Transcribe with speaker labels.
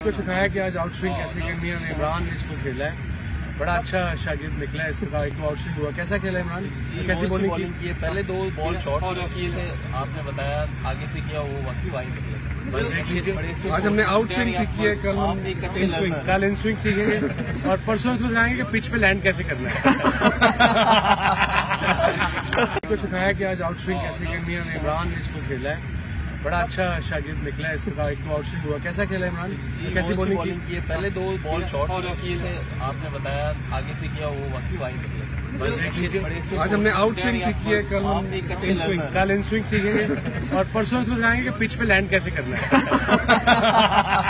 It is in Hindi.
Speaker 1: को सिखाया कि आज आउट स्विंग कैसे करनी है और इमरान ने इसको खेला है। बड़ा अच्छा शागिर्द निकला है इसका एक आउट स्विंग हुआ। कैसा खेला इमरान? कैसी बॉलिंग की
Speaker 2: की? है पहले दो बॉल शॉर्ट किए थे। आपने बताया आगे से किया वो वाकई वाइड निकले।
Speaker 1: आज हमने आउट स्विंग सीखी है कल हम इन स्विंग कल इन स्विंग सीखेंगे और परसों इसको सिखाएँगे कि पिच पे लैंड कैसे करना है। को सिखाया कि आज आउट स्विंग कैसे करनी है और इमरान ने इसको खेला है। बड़ा अच्छा शागिर्द निकला है इसका एक आउट स्विंग हुआ। कैसा खेला इमरान? कैसी बॉलिंग की?
Speaker 2: है। पहले दो बॉल शॉर्ट किए थे आपने बताया आगे से किया वो बाकी वाइड निकले।
Speaker 1: आज हमने आउट स्विंग सीखी है कल हम इन स्विंग कल इन स्विंग सीखेंगे। और परसों इसको सिखाएँगे कि पिच पे लैंड कैसे करना है।